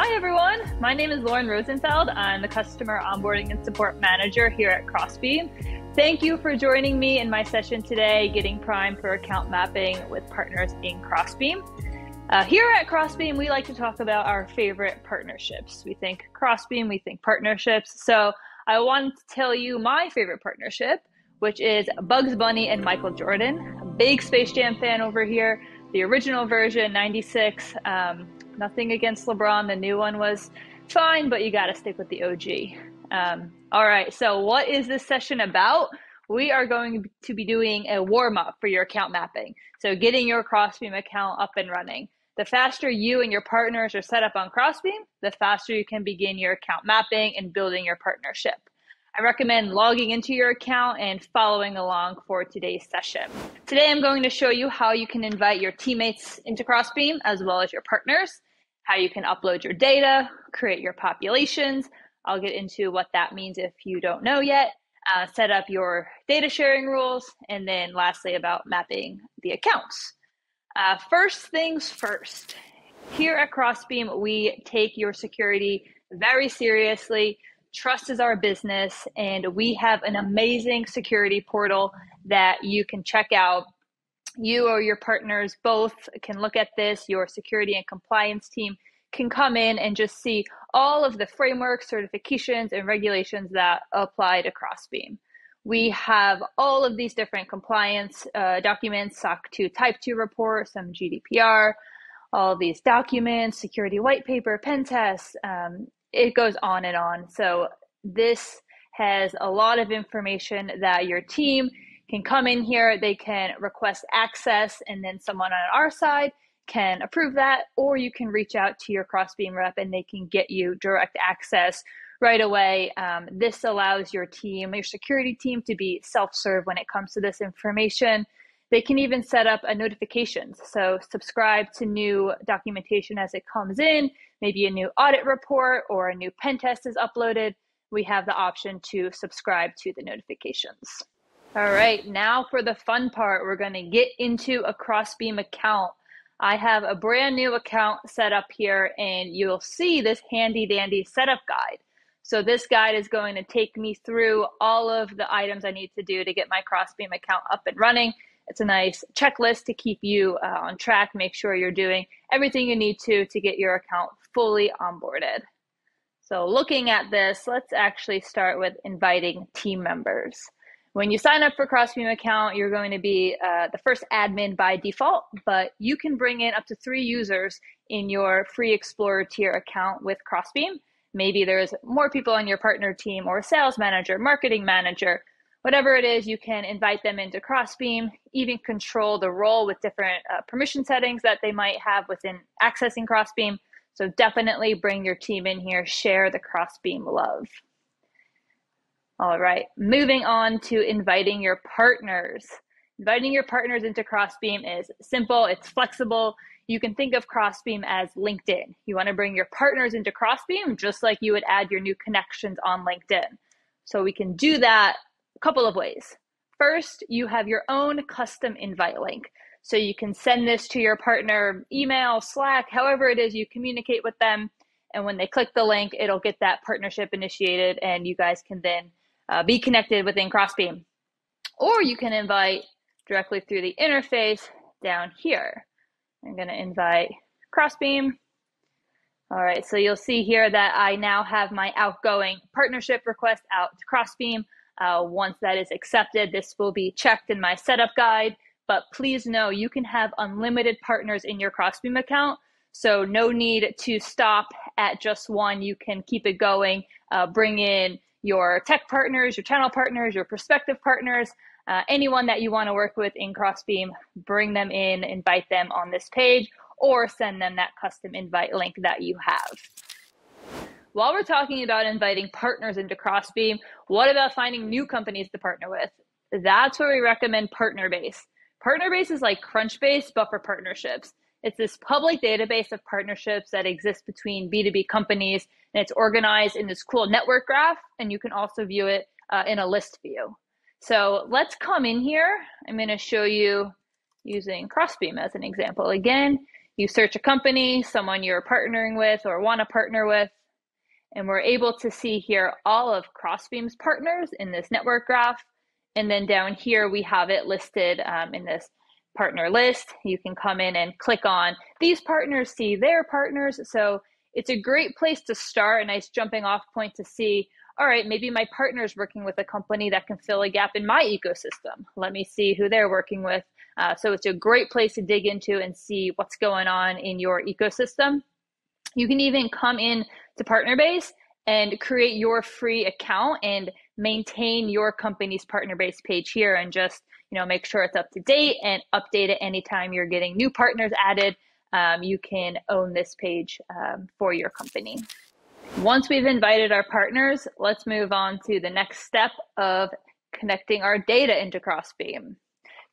Hi, everyone. My name is Lauren Rosenfeld. I'm the Customer Onboarding and Support Manager here at Crossbeam. Thank you for joining me in my session today, Getting Prime for Account Mapping with Partners in Crossbeam. Uh, here at Crossbeam, we like to talk about our favorite partnerships. We think Crossbeam, we think partnerships. So I wanted to tell you my favorite partnership, which is Bugs Bunny and Michael Jordan. Big Space Jam fan over here. The original version, 96. Um, nothing against LeBron. The new one was fine, but you got to stick with the OG. Um, all right, so what is this session about? We are going to be doing a warm up for your account mapping. So, getting your Crossbeam account up and running. The faster you and your partners are set up on Crossbeam, the faster you can begin your account mapping and building your partnership. I recommend logging into your account and following along for today's session. Today, I'm going to show you how you can invite your teammates into Crossbeam as well as your partners, how you can upload your data, create your populations. I'll get into what that means if you don't know yet, uh, set up your data sharing rules, and then lastly about mapping the accounts. Uh, first things first, here at Crossbeam, we take your security very seriously. Trust is our business, and we have an amazing security portal that you can check out. You or your partners both can look at this. Your security and compliance team can come in and just see all of the frameworks, certifications, and regulations that apply to Crossbeam we have all of these different compliance uh, documents, SOC 2 Type 2 report, some GDPR, all these documents, security white paper, pen tests. Um, it goes on and on. So this has a lot of information that your team can come in here, they can request access, and then someone on our side can approve that, or you can reach out to your Crossbeam rep and they can get you direct access right away. Um, this allows your team, your security team, to be self serve when it comes to this information. They can even set up a notifications. So subscribe to new documentation as it comes in, maybe a new audit report or a new pen test is uploaded. We have the option to subscribe to the notifications. All right, now for the fun part, we're going to get into a Crossbeam account. I have a brand new account set up here, and you'll see this handy dandy setup guide. So this guide is going to take me through all of the items I need to do to get my Crossbeam account up and running. It's a nice checklist to keep you uh, on track, make sure you're doing everything you need to to get your account fully onboarded. So looking at this, let's actually start with inviting team members. When you sign up for Crossbeam account, you're going to be uh, the first admin by default, but you can bring in up to three users in your free Explorer tier account with Crossbeam. Maybe there's more people on your partner team or sales manager, marketing manager, whatever it is, you can invite them into Crossbeam, even control the role with different uh, permission settings that they might have within accessing Crossbeam. So definitely bring your team in here, share the Crossbeam love. All right, moving on to inviting your partners. Inviting your partners into Crossbeam is simple, it's flexible, you can think of Crossbeam as LinkedIn. You want to bring your partners into Crossbeam just like you would add your new connections on LinkedIn. So we can do that a couple of ways. First, you have your own custom invite link. So you can send this to your partner, email, Slack, however it is you communicate with them. And when they click the link, it'll get that partnership initiated, and you guys can then uh, be connected within Crossbeam. Or you can invite directly through the interface down here. I'm going to invite Crossbeam. All right, so you'll see here that I now have my outgoing partnership request out to Crossbeam. Uh, once that is accepted, this will be checked in my setup guide. But please know you can have unlimited partners in your Crossbeam account. So no need to stop at just one. You can keep it going, uh, bring in your tech partners, your channel partners, your prospective partners, uh, anyone that you want to work with in Crossbeam, bring them in, invite them on this page, or send them that custom invite link that you have. While we're talking about inviting partners into Crossbeam, what about finding new companies to partner with? That's where we recommend Partnerbase. Partnerbase is like Crunchbase, but for partnerships. It's this public database of partnerships that exists between B2B companies, and it's organized in this cool network graph, and you can also view it uh, in a list view. So let's come in here. I'm going to show you using Crossbeam as an example. Again, You search a company, someone you're partnering with or want to partner with, and we're able to see here all of Crossbeam's partners in this network graph. And then down here, we have it listed um, in this partner list. You can come in and click on these partners, see their partners. So it's a great place to start, a nice jumping off point to see, all right, maybe my partner is working with a company that can fill a gap in my ecosystem. Let me see who they're working with. Uh, so it's a great place to dig into and see what's going on in your ecosystem. You can even come in to Partnerbase and create your free account and maintain your company's Partnerbase page here and just you know make sure it's up to date and update it anytime you're getting new partners added. Um, you can own this page um, for your company. Once we've invited our partners let's move on to the next step of connecting our data into crossbeam.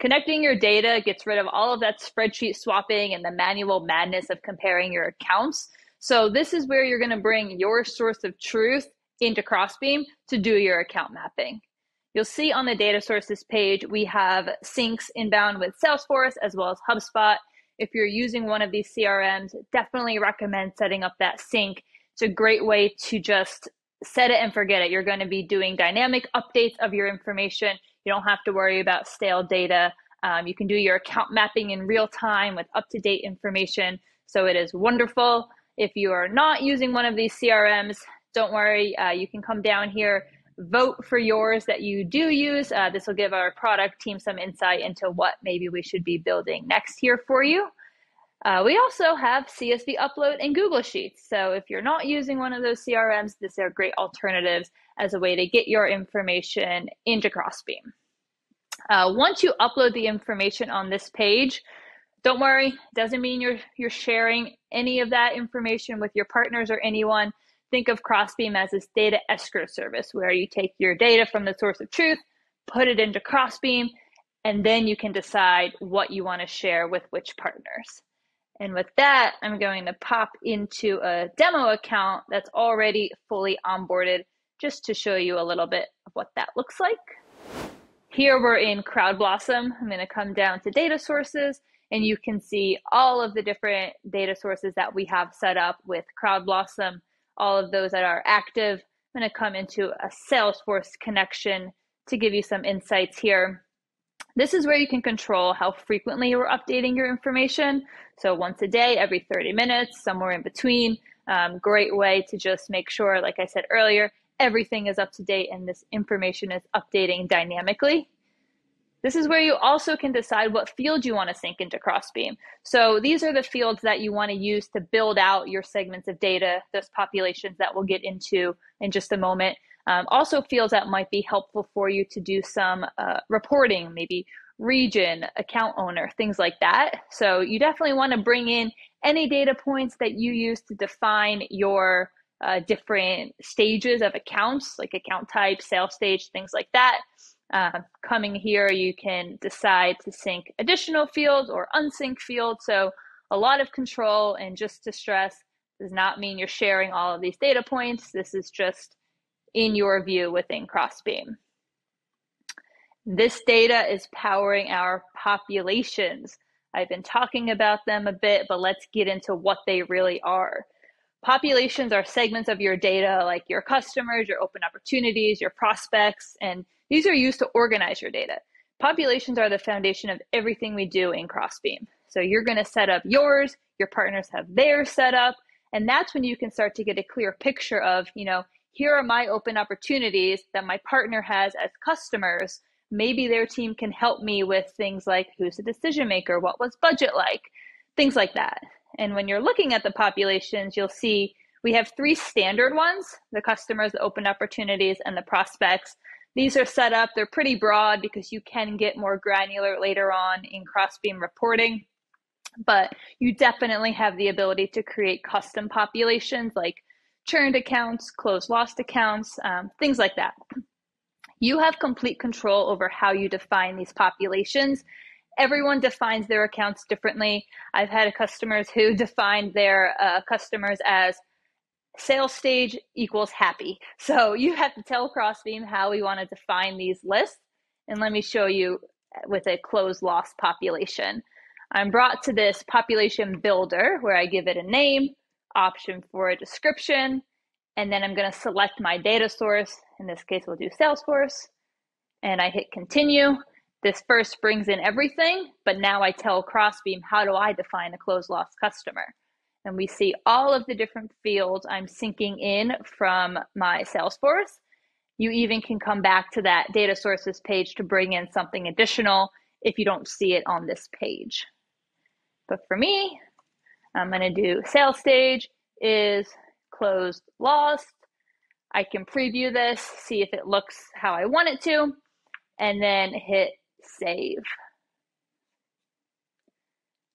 Connecting your data gets rid of all of that spreadsheet swapping and the manual madness of comparing your accounts. So this is where you're going to bring your source of truth into Crossbeam to do your account mapping. You'll see on the data sources page, we have syncs inbound with Salesforce as well as HubSpot. If you're using one of these CRMs, definitely recommend setting up that sync. It's a great way to just set it and forget it. You're going to be doing dynamic updates of your information. You don't have to worry about stale data. Um, you can do your account mapping in real time with up to date information. So it is wonderful. If you are not using one of these CRMs, don't worry. Uh, you can come down here, vote for yours that you do use. Uh, this will give our product team some insight into what maybe we should be building next here for you. Uh, we also have CSV Upload and Google Sheets. So if you're not using one of those CRMs, these are great alternatives as a way to get your information into Crossbeam. Uh, once you upload the information on this page, don't worry, doesn't mean you're you're sharing any of that information with your partners or anyone. Think of Crossbeam as this data escrow service where you take your data from the source of truth, put it into Crossbeam, and then you can decide what you want to share with which partners. And with that, I'm going to pop into a demo account that's already fully onboarded just to show you a little bit of what that looks like. Here we're in CrowdBlossom. I'm going to come down to data sources and you can see all of the different data sources that we have set up with CrowdBlossom, all of those that are active. I'm going to come into a Salesforce connection to give you some insights here. This is where you can control how frequently you're updating your information. So once a day, every 30 minutes, somewhere in between. Um, great way to just make sure, like I said earlier, everything is up to date and this information is updating dynamically. This is where you also can decide what field you want to sync into Crossbeam. So these are the fields that you want to use to build out your segments of data, those populations that we'll get into in just a moment. Um, also fields that might be helpful for you to do some uh, reporting, maybe region, account owner, things like that. So you definitely want to bring in any data points that you use to define your uh, different stages of accounts, like account type, sales stage, things like that. Uh, coming here, you can decide to sync additional fields or unsync fields. So a lot of control and just to stress does not mean you're sharing all of these data points. This is just in your view within Crossbeam. This data is powering our populations. I've been talking about them a bit, but let's get into what they really are. Populations are segments of your data, like your customers, your open opportunities, your prospects, and these are used to organize your data. Populations are the foundation of everything we do in Crossbeam. So you're going to set up yours, your partners have theirs set up, and that's when you can start to get a clear picture of, you know, here are my open opportunities that my partner has as customers. Maybe their team can help me with things like who's the decision maker, what was budget like, things like that. And when you're looking at the populations, you'll see we have three standard ones the customers, the open opportunities, and the prospects. These are set up, they're pretty broad because you can get more granular later on in crossbeam reporting. But you definitely have the ability to create custom populations like churned accounts, closed lost accounts, um, things like that. You have complete control over how you define these populations. Everyone defines their accounts differently. I've had customers who define their uh, customers as sales stage equals happy. So you have to tell Crossbeam how we want to define these lists. And let me show you uh, with a closed lost population. I'm brought to this population builder where I give it a name, option for a description, and then I'm going to select my data source. In this case, we'll do Salesforce, and I hit continue. This first brings in everything, but now I tell Crossbeam how do I define a closed lost customer. And we see all of the different fields I'm syncing in from my Salesforce. You even can come back to that data sources page to bring in something additional if you don't see it on this page. But for me, I'm going to do sales stage is closed lost. I can preview this, see if it looks how I want it to, and then hit save.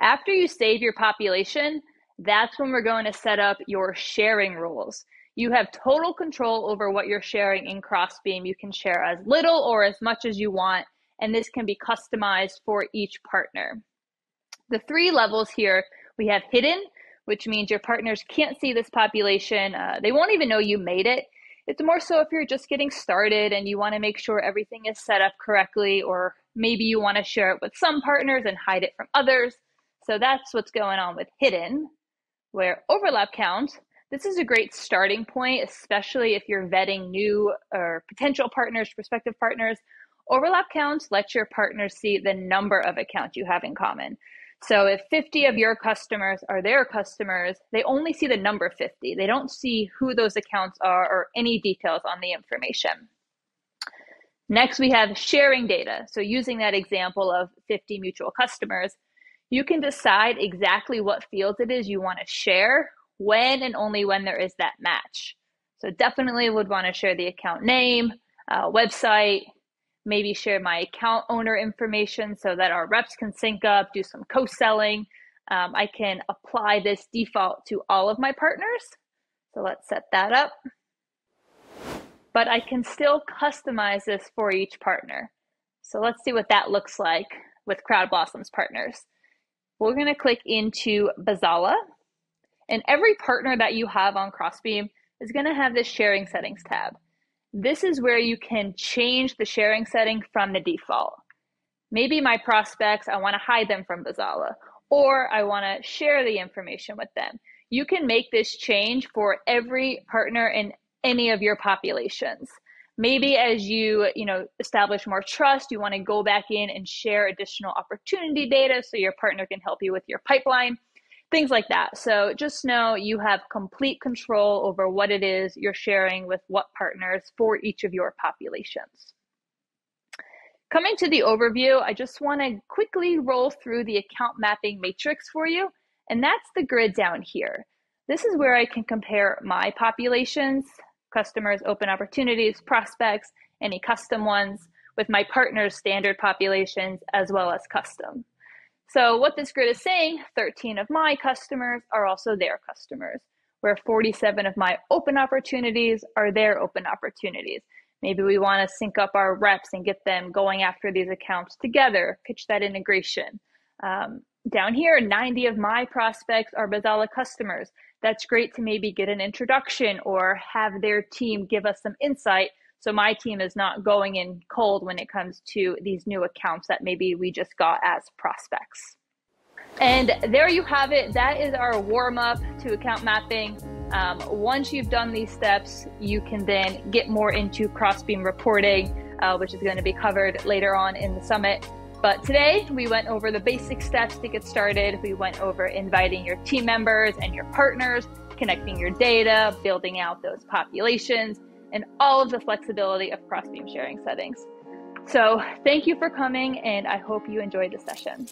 After you save your population, that's when we're going to set up your sharing rules. You have total control over what you're sharing in Crossbeam. You can share as little or as much as you want, and this can be customized for each partner. The three levels here we have hidden, which means your partners can't see this population. Uh, they won't even know you made it. It's more so if you're just getting started and you want to make sure everything is set up correctly, or maybe you want to share it with some partners and hide it from others. So that's what's going on with hidden. Where overlap count, this is a great starting point, especially if you're vetting new or potential partners, prospective partners. Overlap counts let your partners see the number of accounts you have in common. So if 50 of your customers are their customers, they only see the number 50. They don't see who those accounts are or any details on the information. Next, we have sharing data. So using that example of 50 mutual customers, you can decide exactly what fields it is you want to share when and only when there is that match. So definitely would want to share the account name, uh, website, maybe share my account owner information so that our reps can sync up, do some co selling. Um, I can apply this default to all of my partners. So let's set that up. But I can still customize this for each partner. So let's see what that looks like with Crowd Blossoms partners. We're going to click into Bazala. And every partner that you have on Crossbeam is going to have this sharing settings tab. This is where you can change the sharing setting from the default. Maybe my prospects, I want to hide them from Bazala, or I want to share the information with them. You can make this change for every partner in any of your populations. Maybe as you, you know, establish more trust, you want to go back in and share additional opportunity data so your partner can help you with your pipeline things like that. So just know you have complete control over what it is you're sharing with what partners for each of your populations. Coming to the overview, I just want to quickly roll through the account mapping matrix for you, and that's the grid down here. This is where I can compare my populations, customers, open opportunities, prospects, any custom ones, with my partners' standard populations as well as custom. So what this grid is saying, 13 of my customers are also their customers, where 47 of my open opportunities are their open opportunities. Maybe we want to sync up our reps and get them going after these accounts together, pitch that integration. Um, down here, 90 of my prospects are Bazala customers. That's great to maybe get an introduction or have their team give us some insight so my team is not going in cold when it comes to these new accounts that maybe we just got as prospects. And there you have it. That is our warm up to account mapping. Um, once you've done these steps, you can then get more into crossbeam reporting, uh, which is going to be covered later on in the summit. But today we went over the basic steps to get started. We went over inviting your team members and your partners, connecting your data, building out those populations, and all of the flexibility of crossbeam sharing settings. So thank you for coming and I hope you enjoyed the session.